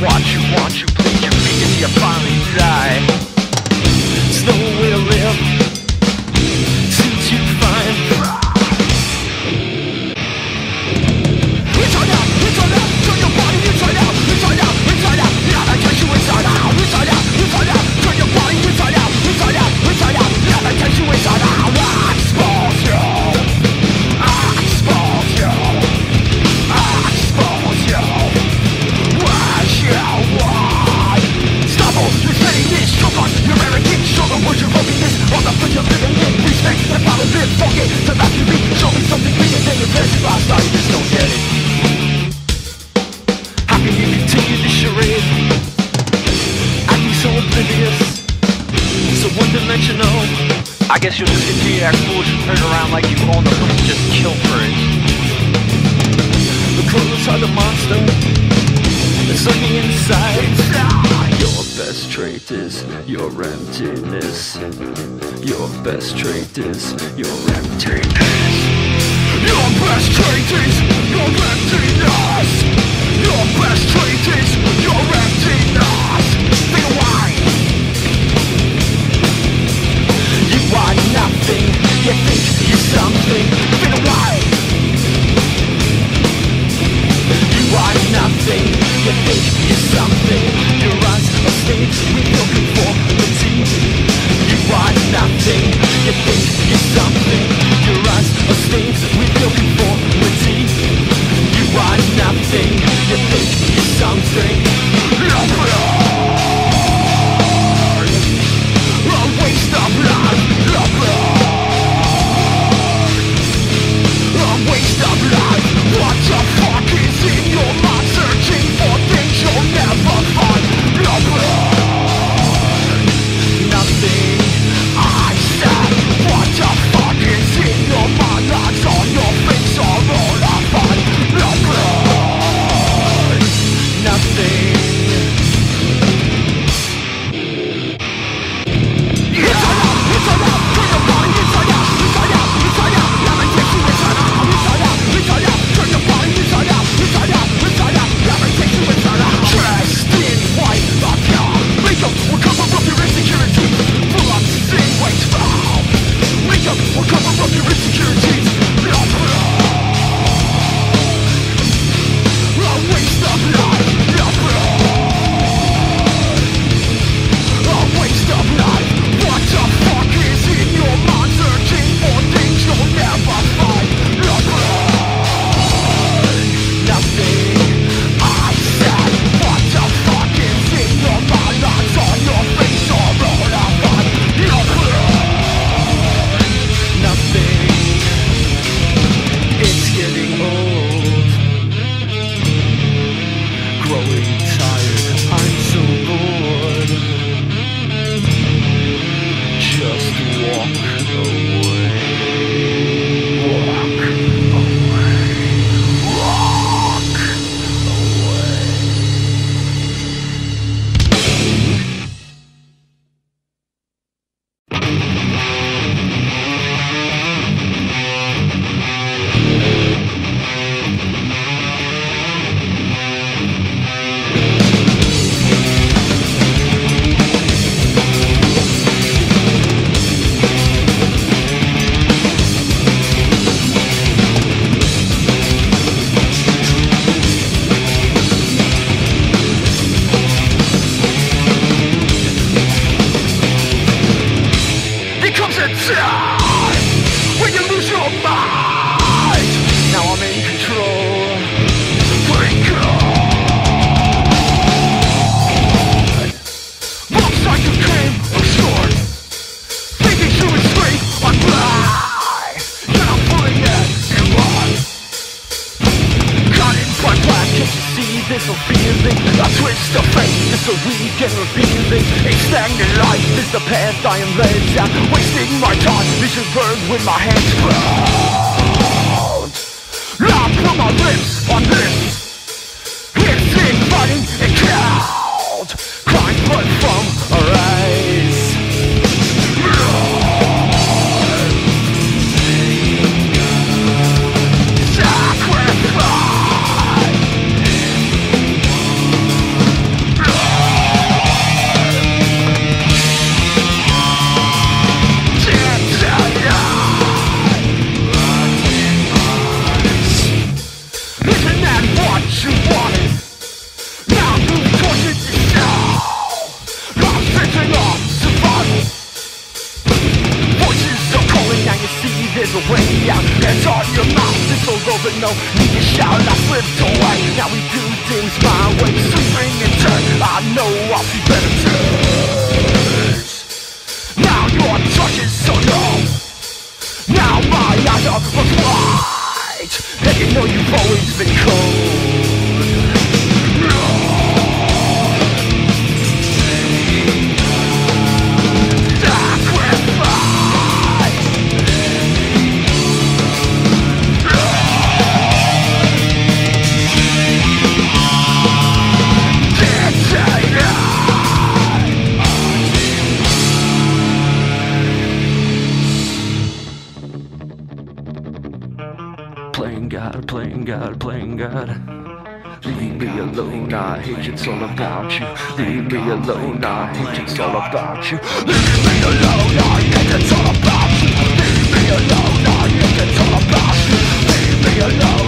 watch you, watch. you, think it's all about you. Leave me alone, I think it's all about you. Leave me alone, I think it's all about you. Leave me alone, I think it's all about you. Leave me alone.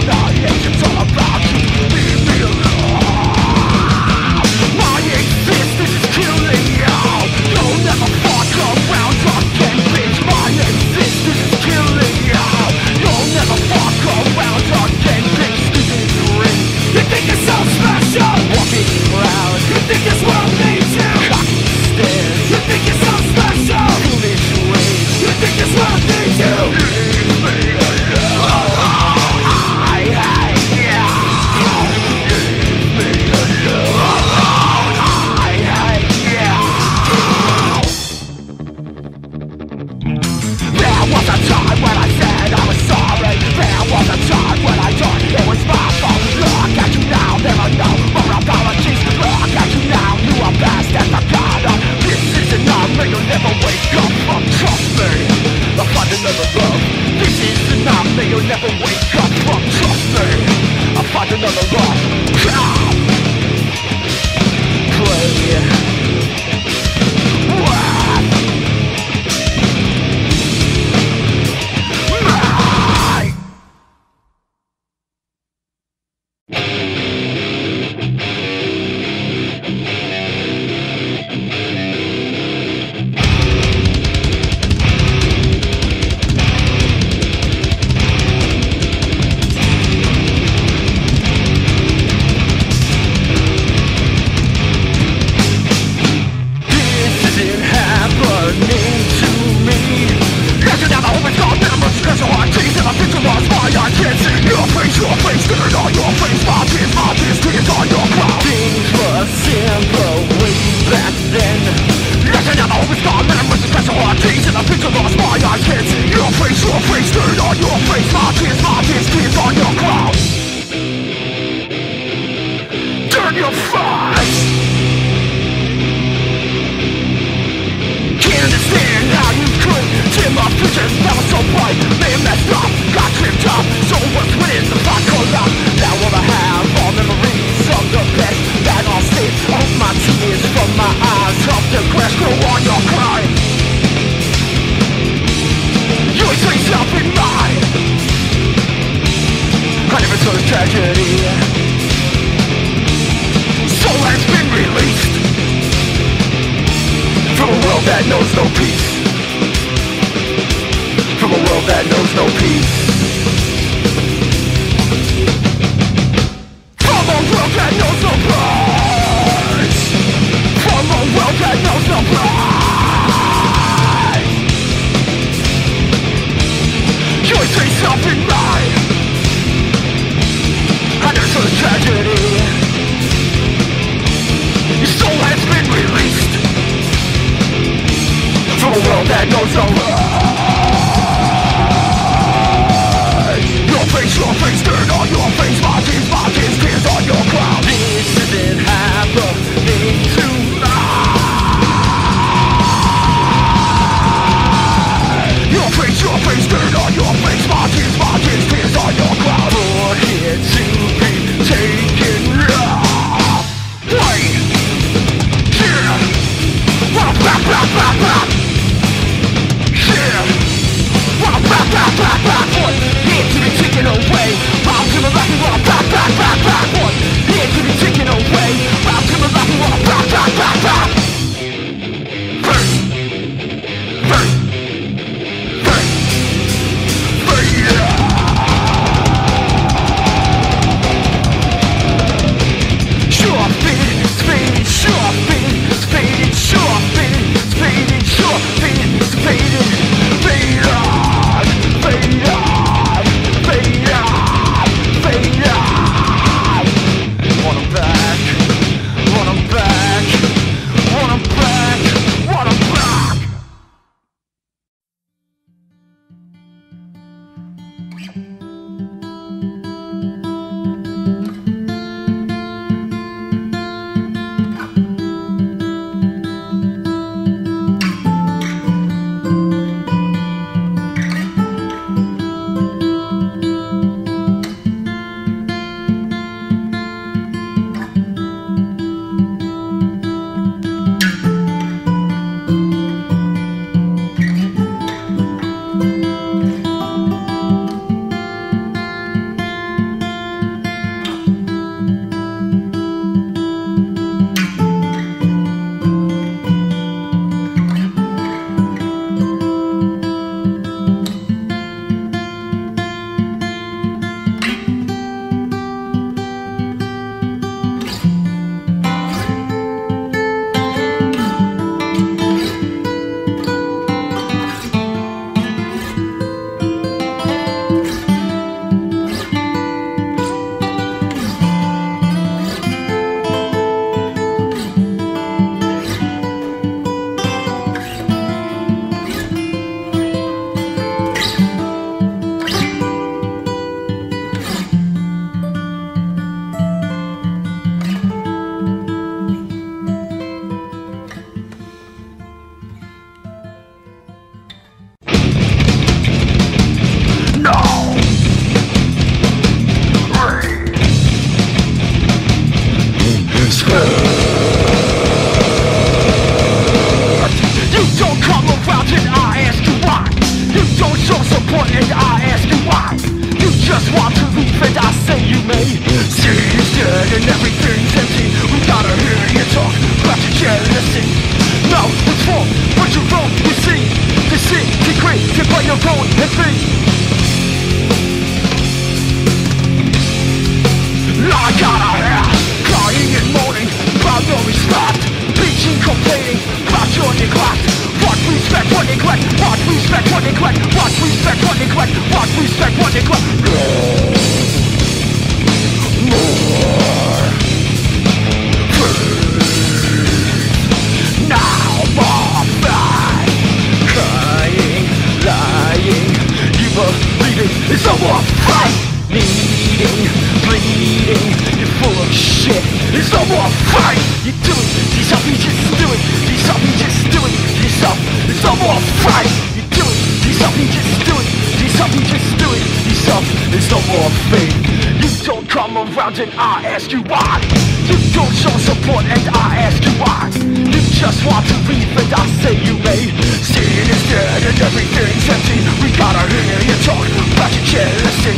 and I ask you why. You don't show support and I ask you why. You just want to leave and I say you may. Seeing is dead and everything's empty. We gotta hear you talk about your jealousy.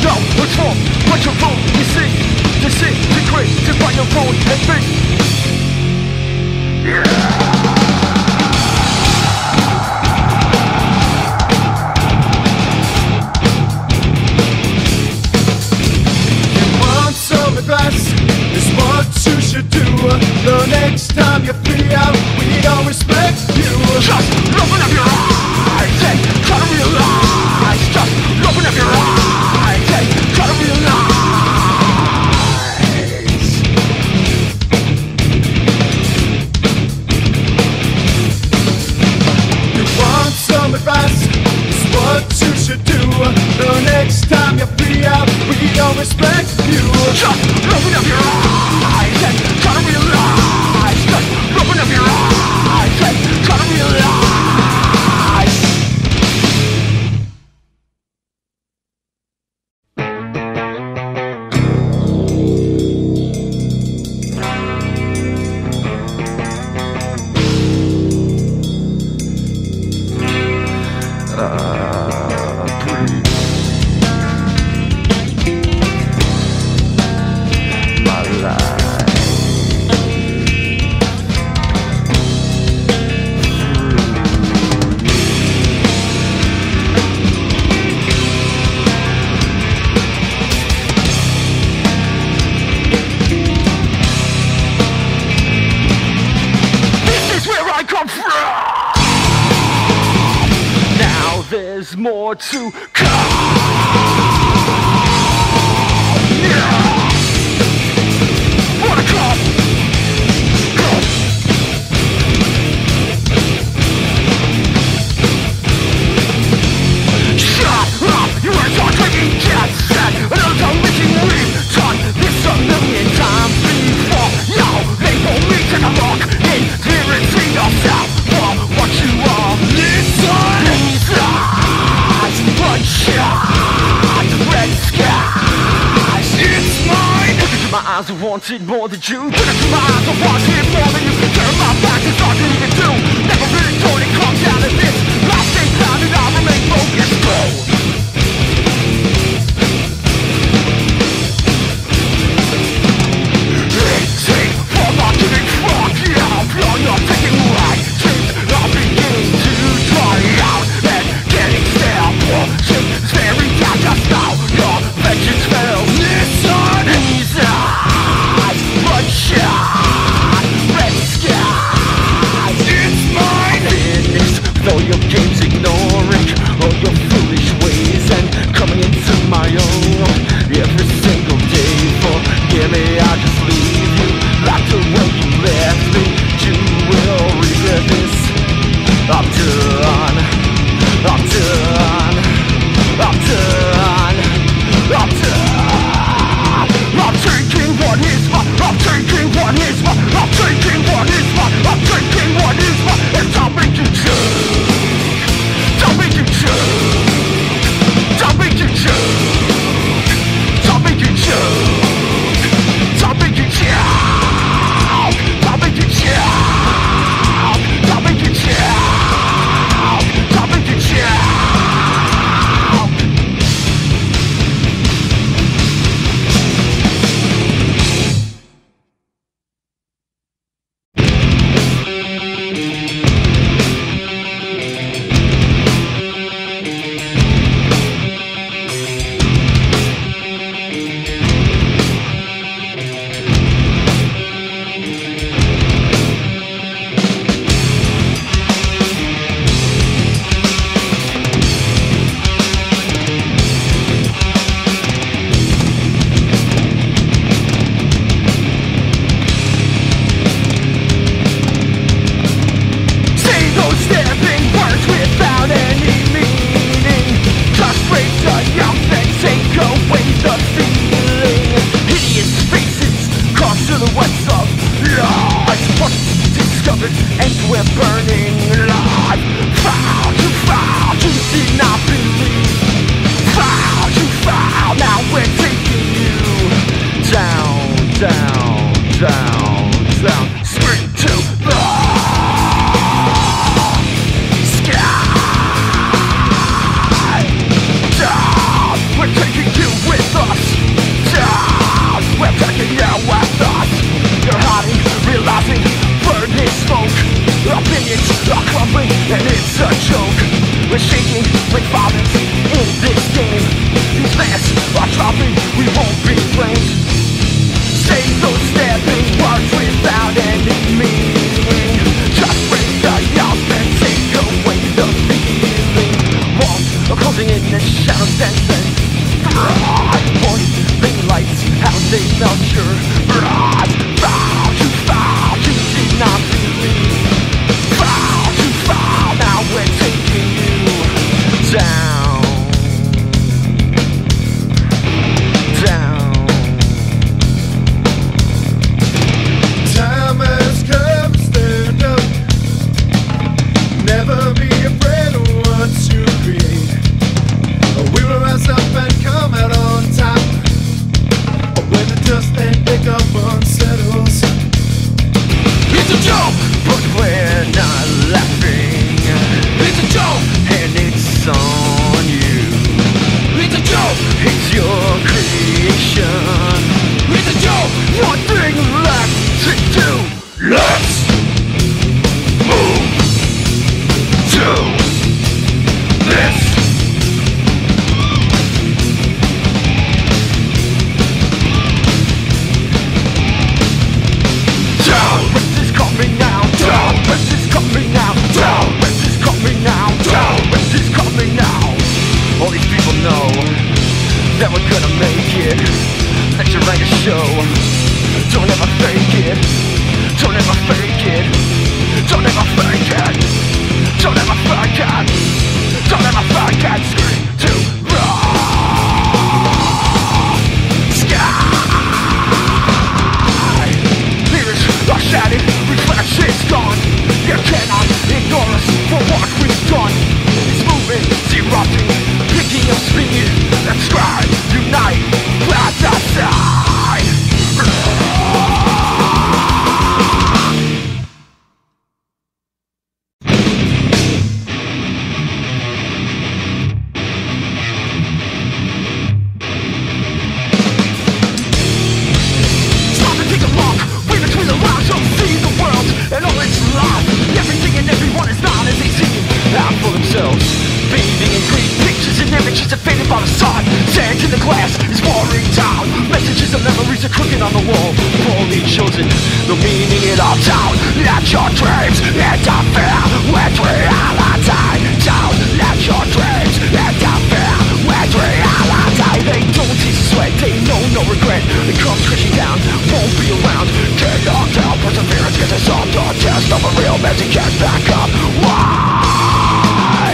No, it's wrong? What you're wrong, you see. You see, you're great, you're your own and me Yeah. time you're free out, we don't respect you. You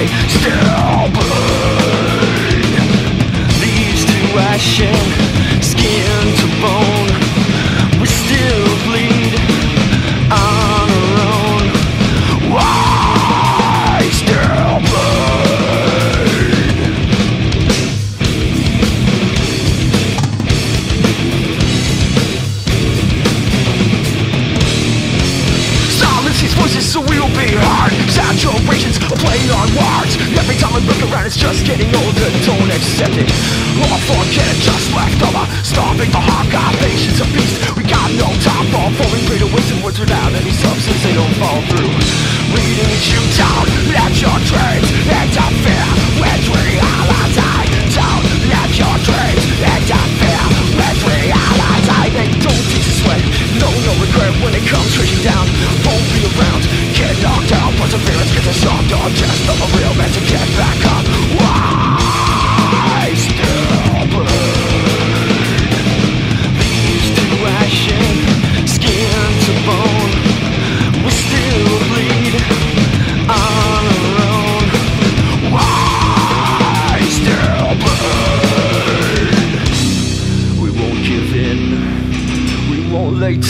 Still Won't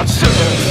what's to do.